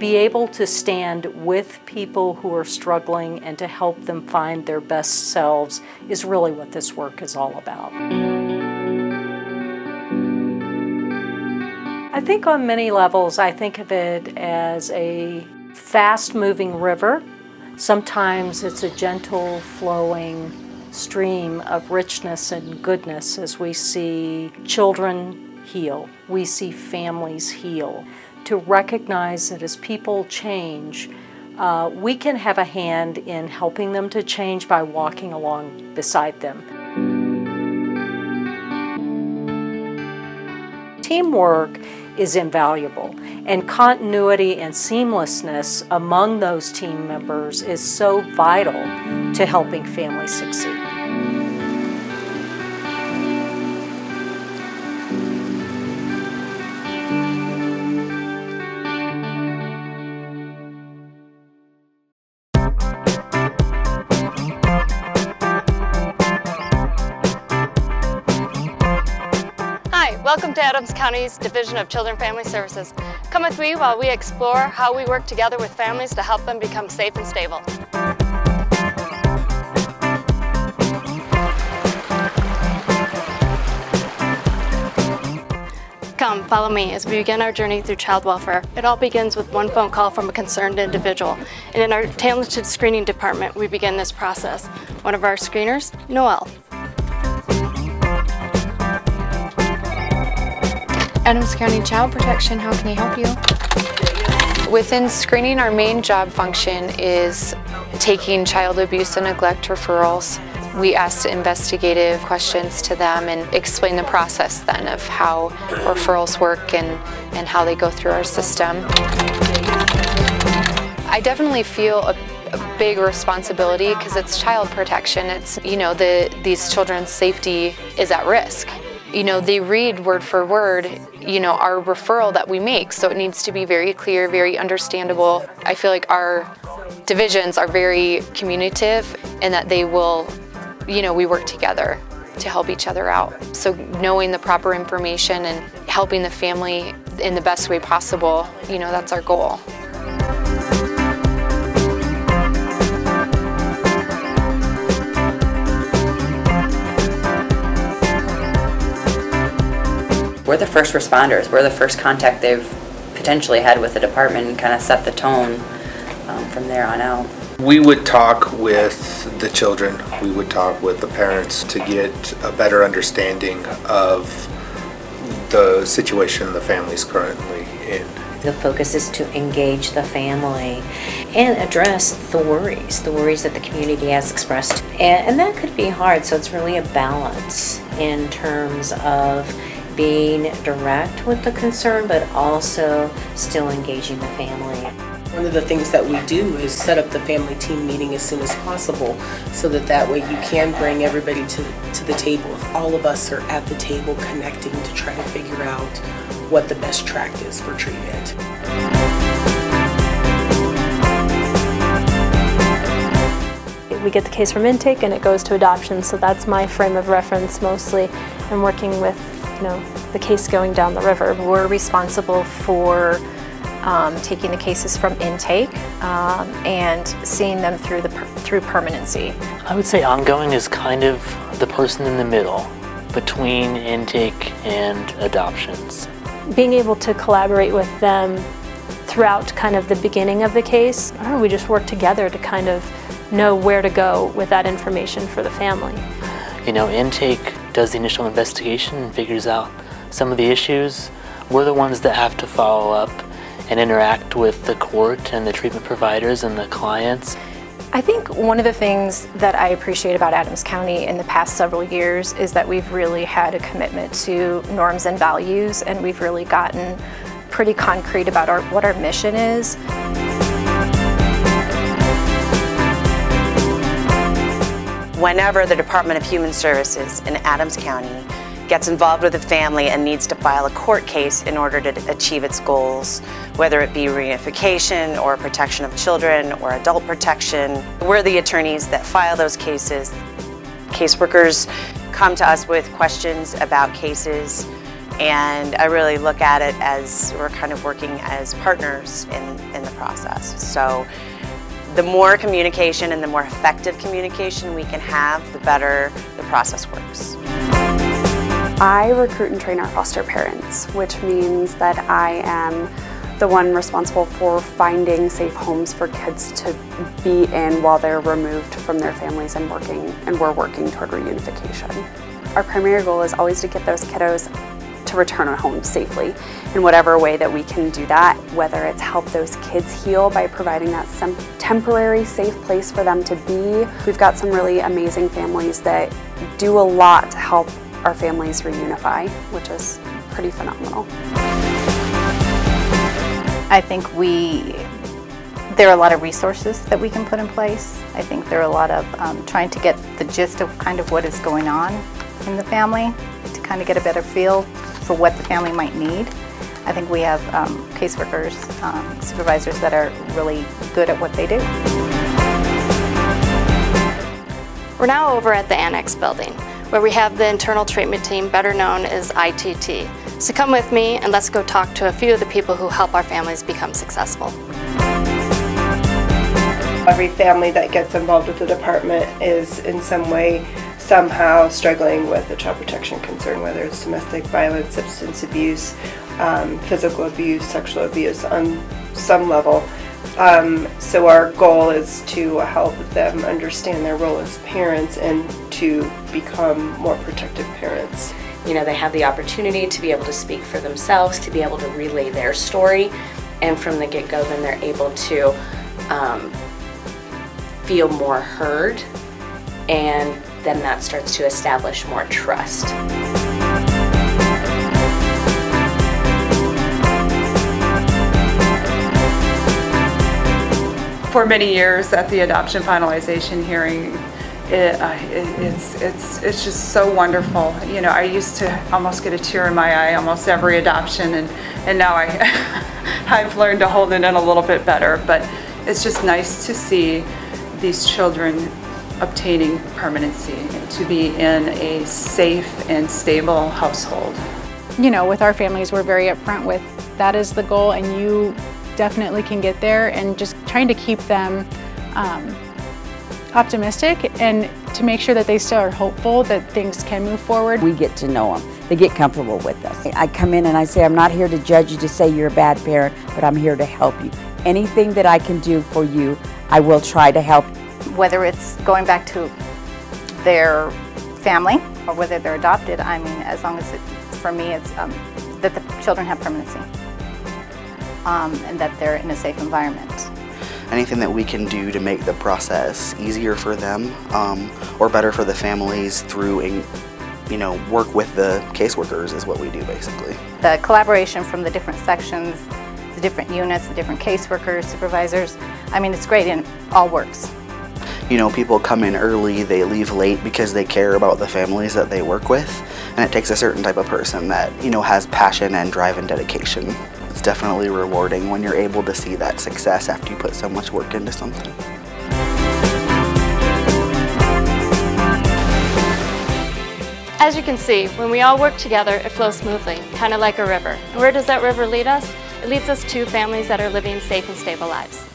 be able to stand with people who are struggling and to help them find their best selves is really what this work is all about. I think on many levels, I think of it as a fast moving river. Sometimes it's a gentle flowing stream of richness and goodness as we see children heal, we see families heal. To recognize that as people change, uh, we can have a hand in helping them to change by walking along beside them. Teamwork is invaluable. And continuity and seamlessness among those team members is so vital to helping families succeed. Welcome to Adams County's Division of Children and Family Services. Come with me while we explore how we work together with families to help them become safe and stable. Come, follow me as we begin our journey through child welfare. It all begins with one phone call from a concerned individual. And in our talented screening department, we begin this process. One of our screeners, Noel. Adams County Child Protection, how can I help you? Within screening, our main job function is taking child abuse and neglect referrals. We ask investigative questions to them and explain the process then of how referrals work and, and how they go through our system. I definitely feel a a big responsibility because it's child protection. It's, you know, the, these children's safety is at risk you know, they read word for word, you know, our referral that we make. So it needs to be very clear, very understandable. I feel like our divisions are very communicative and that they will, you know, we work together to help each other out. So knowing the proper information and helping the family in the best way possible, you know, that's our goal. We're the first responders. We're the first contact they've potentially had with the department and kind of set the tone um, from there on out. We would talk with the children, we would talk with the parents to get a better understanding of the situation the family's currently in. The focus is to engage the family and address the worries, the worries that the community has expressed. And, and that could be hard, so it's really a balance in terms of being direct with the concern, but also still engaging the family. One of the things that we do is set up the family team meeting as soon as possible so that that way you can bring everybody to, to the table. If all of us are at the table connecting to try to figure out what the best track is for treatment. we get the case from intake and it goes to adoption so that's my frame of reference mostly and working with you know, the case going down the river. We're responsible for um, taking the cases from intake um, and seeing them through the per through permanency. I would say ongoing is kind of the person in the middle between intake and adoptions. Being able to collaborate with them throughout kind of the beginning of the case, know, we just work together to kind of know where to go with that information for the family. You know, intake does the initial investigation and figures out some of the issues. We're the ones that have to follow up and interact with the court and the treatment providers and the clients. I think one of the things that I appreciate about Adams County in the past several years is that we've really had a commitment to norms and values and we've really gotten pretty concrete about our, what our mission is. Whenever the Department of Human Services in Adams County gets involved with a family and needs to file a court case in order to achieve its goals, whether it be reunification or protection of children or adult protection. We're the attorneys that file those cases. Caseworkers come to us with questions about cases And I really look at it as we're kind of working as partners in, in the process. So the more communication and the more effective communication we can have, the better the process works. I recruit and train our foster parents, which means that I am the one responsible for finding safe homes for kids to be in while they're removed from their families and working and we're working toward reunification. Our primary goal is always to get those kiddos to return home safely in whatever way that we can do that, whether it's help those kids heal by providing that some temporary safe place for them to be. We've got some really amazing families that do a lot to help our families reunify, which is pretty phenomenal. I think we, there are a lot of resources that we can put in place. I think there are a lot of um, trying to get the gist of kind of what is going on in the family to kind of get a better feel for what the family might need. I think we have um, caseworkers, um, supervisors that are really good at what they do. We're now over at the Annex building, where we have the internal treatment team, better known as ITT. So come with me and let's go talk to a few of the people who help our families become successful. Every family that gets involved with the department is in some way somehow struggling with a child protection concern, whether it's domestic violence, substance abuse, um, physical abuse, sexual abuse on some level. Um, so our goal is to help them understand their role as parents and to become more protective parents. You know, they have the opportunity to be able to speak for themselves, to be able to relay their story, and from the get-go then they're able to um, feel more heard and then that starts to establish more trust. For many years at the adoption finalization hearing, it, uh, it, it's it's it's just so wonderful. You know, I used to almost get a tear in my eye almost every adoption, and and now I I've learned to hold it in a little bit better. But it's just nice to see these children obtaining permanency to be in a safe and stable household. You know, with our families, we're very upfront with that is the goal, and you definitely can get there, and just trying to keep them um, optimistic and to make sure that they still are hopeful that things can move forward. We get to know them. They get comfortable with us. I come in and I say, I'm not here to judge you to say you're a bad parent, but I'm here to help you. Anything that I can do for you, I will try to help. Whether it's going back to their family or whether they're adopted, I mean, as long as it, for me, it's um, that the children have permanency um, and that they're in a safe environment. Anything that we can do to make the process easier for them um, or better for the families through, you know, work with the caseworkers is what we do basically. The collaboration from the different sections, the different units, the different caseworkers, supervisors, I mean, it's great and it all works. You know, people come in early, they leave late because they care about the families that they work with, and it takes a certain type of person that, you know, has passion and drive and dedication. It's definitely rewarding when you're able to see that success after you put so much work into something. As you can see, when we all work together, it flows smoothly, kind of like a river. And where does that river lead us? It leads us to families that are living safe and stable lives.